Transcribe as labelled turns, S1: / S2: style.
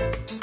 S1: Bye.